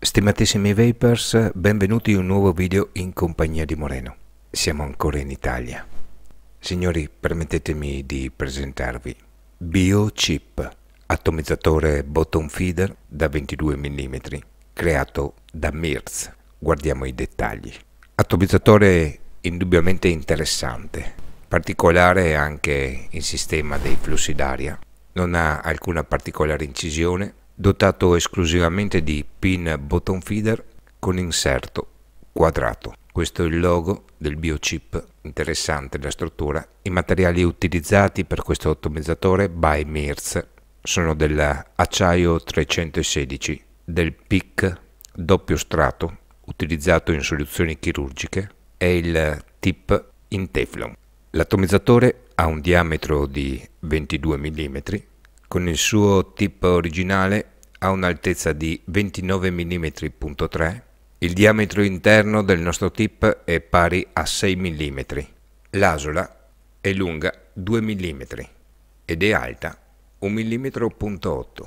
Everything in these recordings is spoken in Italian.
Stimatissimi Vapers, benvenuti in un nuovo video in compagnia di Moreno. Siamo ancora in Italia. Signori, permettetemi di presentarvi BioChip, atomizzatore bottom feeder da 22 mm, creato da Mirz. Guardiamo i dettagli. Atomizzatore indubbiamente interessante, particolare anche il sistema dei flussi d'aria. Non ha alcuna particolare incisione, dotato esclusivamente di pin bottom feeder con inserto quadrato. Questo è il logo del biochip, interessante la struttura. I materiali utilizzati per questo atomizzatore by Mirz sono dell'acciaio 316, del PIC doppio strato utilizzato in soluzioni chirurgiche e il tip in Teflon. L'atomizzatore ha un diametro di 22 mm con il suo tip originale ha un'altezza di 29 mm.3, il diametro interno del nostro tip è pari a 6 mm, l'asola è lunga 2 mm ed è alta 1,8 mm.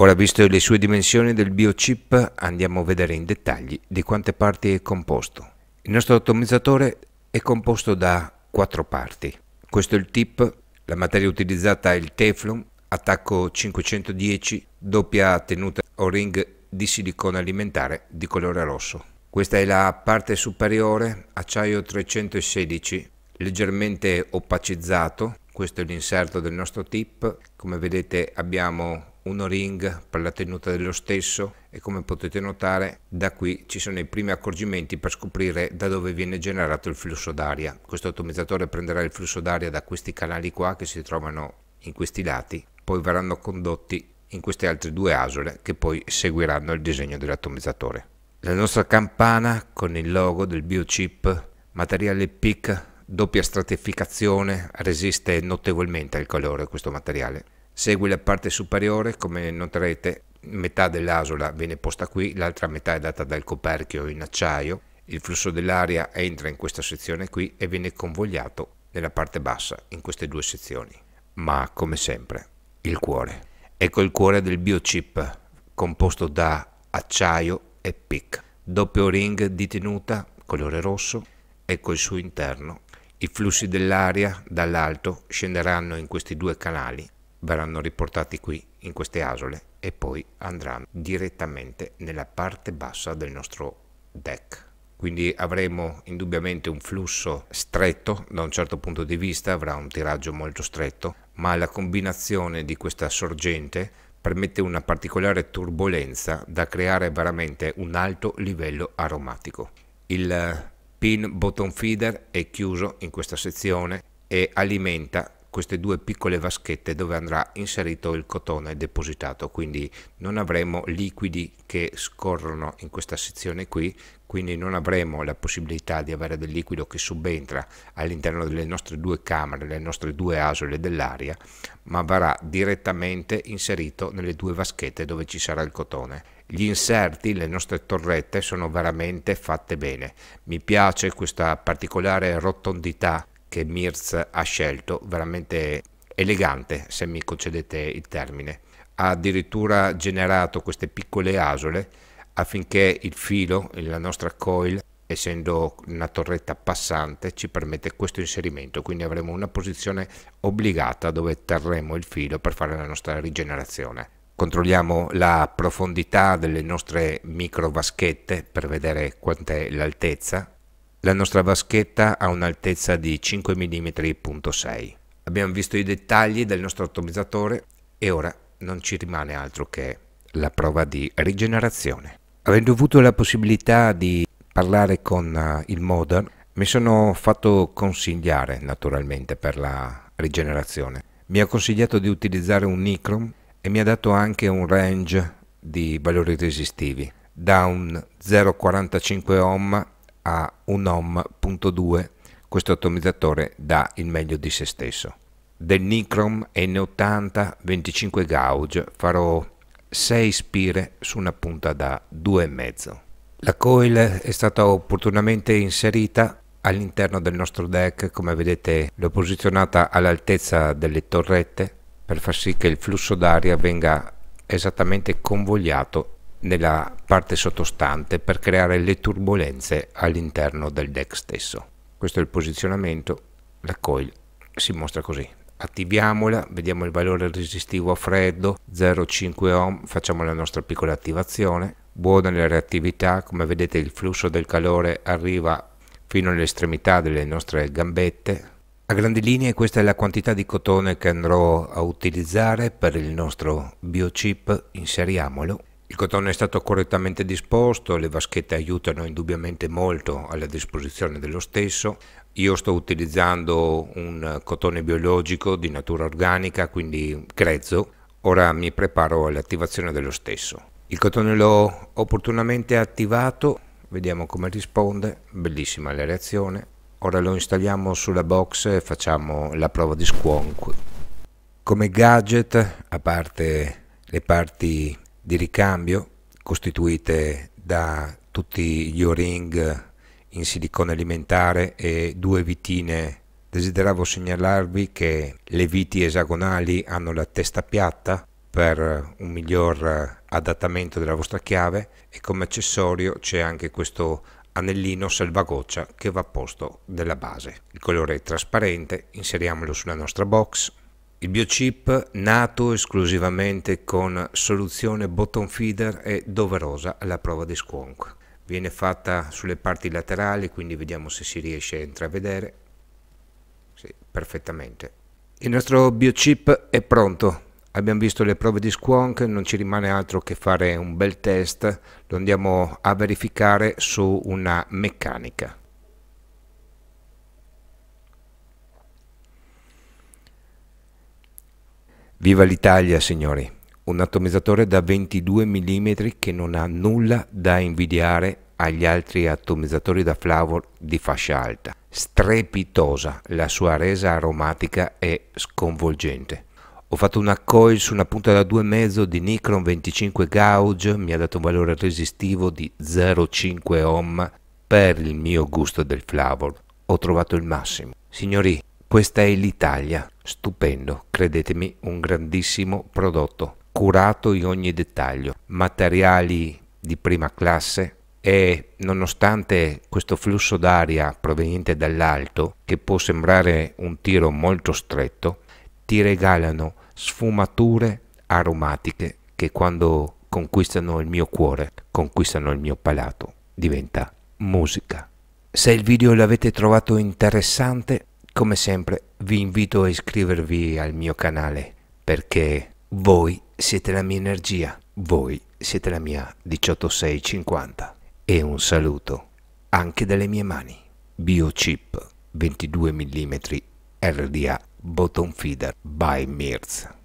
Ora visto le sue dimensioni del biochip andiamo a vedere in dettagli di quante parti è composto. Il nostro atomizzatore è composto da quattro parti. Questo è il tip, la materia utilizzata è il Teflon attacco 510, doppia tenuta O-ring di silicone alimentare di colore rosso. Questa è la parte superiore, acciaio 316, leggermente opacizzato. Questo è l'inserto del nostro tip. Come vedete abbiamo un O-ring per la tenuta dello stesso e come potete notare da qui ci sono i primi accorgimenti per scoprire da dove viene generato il flusso d'aria. Questo atomizzatore prenderà il flusso d'aria da questi canali qua che si trovano in questi lati poi verranno condotti in queste altre due asole che poi seguiranno il disegno dell'atomizzatore. La nostra campana con il logo del biochip, materiale PIC, doppia stratificazione, resiste notevolmente al calore questo materiale. Segue la parte superiore, come noterete, metà dell'asola viene posta qui, l'altra metà è data dal coperchio in acciaio. Il flusso dell'aria entra in questa sezione qui e viene convogliato nella parte bassa in queste due sezioni. Ma come sempre il cuore. Ecco il cuore del biochip composto da acciaio e PIC. Doppio ring di tenuta, colore rosso, ecco il suo interno. I flussi dell'aria dall'alto scenderanno in questi due canali, verranno riportati qui in queste asole e poi andranno direttamente nella parte bassa del nostro deck quindi avremo indubbiamente un flusso stretto da un certo punto di vista, avrà un tiraggio molto stretto, ma la combinazione di questa sorgente permette una particolare turbolenza da creare veramente un alto livello aromatico. Il pin bottom feeder è chiuso in questa sezione e alimenta queste due piccole vaschette dove andrà inserito il cotone depositato quindi non avremo liquidi che scorrono in questa sezione qui quindi non avremo la possibilità di avere del liquido che subentra all'interno delle nostre due camere, le nostre due asole dell'aria, ma verrà direttamente inserito nelle due vaschette dove ci sarà il cotone. Gli inserti, le nostre torrette sono veramente fatte bene. Mi piace questa particolare rotondità che Mirz ha scelto, veramente elegante se mi concedete il termine. Ha addirittura generato queste piccole asole affinché il filo, la nostra coil, essendo una torretta passante, ci permette questo inserimento, quindi avremo una posizione obbligata dove terremo il filo per fare la nostra rigenerazione. Controlliamo la profondità delle nostre micro vaschette per vedere quant'è l'altezza. La nostra vaschetta ha un'altezza di 5 mm.6. Abbiamo visto i dettagli del nostro atomizzatore e ora non ci rimane altro che la prova di rigenerazione. Avendo avuto la possibilità di parlare con uh, il modem, mi sono fatto consigliare naturalmente per la rigenerazione. Mi ha consigliato di utilizzare un Nicrom e mi ha dato anche un range di valori resistivi da un 0,45 ohm a un ohm.2 questo atomizzatore dà il meglio di se stesso del Nicrom N80 25 gauge farò 6 spire su una punta da 2,5. La coil è stata opportunamente inserita all'interno del nostro deck, come vedete l'ho posizionata all'altezza delle torrette per far sì che il flusso d'aria venga esattamente convogliato nella parte sottostante per creare le turbulenze all'interno del deck stesso. Questo è il posizionamento, la coil si mostra così. Attiviamola, vediamo il valore resistivo a freddo, 0,5 ohm, facciamo la nostra piccola attivazione. Buona la reattività, come vedete il flusso del calore arriva fino all'estremità delle nostre gambette. A grandi linee questa è la quantità di cotone che andrò a utilizzare per il nostro biochip, inseriamolo il cotone è stato correttamente disposto, le vaschette aiutano indubbiamente molto alla disposizione dello stesso. Io sto utilizzando un cotone biologico di natura organica, quindi grezzo. Ora mi preparo all'attivazione dello stesso. Il cotone l'ho opportunamente attivato, vediamo come risponde, bellissima la reazione. Ora lo installiamo sulla box e facciamo la prova di squonk. Come gadget, a parte le parti di ricambio costituite da tutti gli o-ring in silicone alimentare e due vitine. Desideravo segnalarvi che le viti esagonali hanno la testa piatta per un miglior adattamento della vostra chiave e come accessorio c'è anche questo anellino salvagoccia che va a posto della base. Il colore è trasparente, inseriamolo sulla nostra box il biochip, nato esclusivamente con soluzione bottom feeder, è doverosa alla prova di squonk. Viene fatta sulle parti laterali, quindi vediamo se si riesce a intravedere. Sì, perfettamente. Il nostro biochip è pronto. Abbiamo visto le prove di squonk, non ci rimane altro che fare un bel test. Lo andiamo a verificare su una meccanica. Viva l'Italia, signori! Un atomizzatore da 22 mm che non ha nulla da invidiare agli altri atomizzatori da flavor di fascia alta. Strepitosa, la sua resa aromatica è sconvolgente. Ho fatto una coil su una punta da 2,5 di Nikron 25 gauge, mi ha dato un valore resistivo di 0,5 ohm per il mio gusto del flavor. Ho trovato il massimo. Signori, questa è l'Italia, stupendo, credetemi, un grandissimo prodotto, curato in ogni dettaglio, materiali di prima classe e nonostante questo flusso d'aria proveniente dall'alto, che può sembrare un tiro molto stretto, ti regalano sfumature aromatiche che quando conquistano il mio cuore, conquistano il mio palato, diventa musica. Se il video l'avete trovato interessante, come sempre vi invito a iscrivervi al mio canale perché voi siete la mia energia, voi siete la mia 18650 e un saluto anche dalle mie mani. Biochip 22 mm RDA Bottom Feeder by Mirz.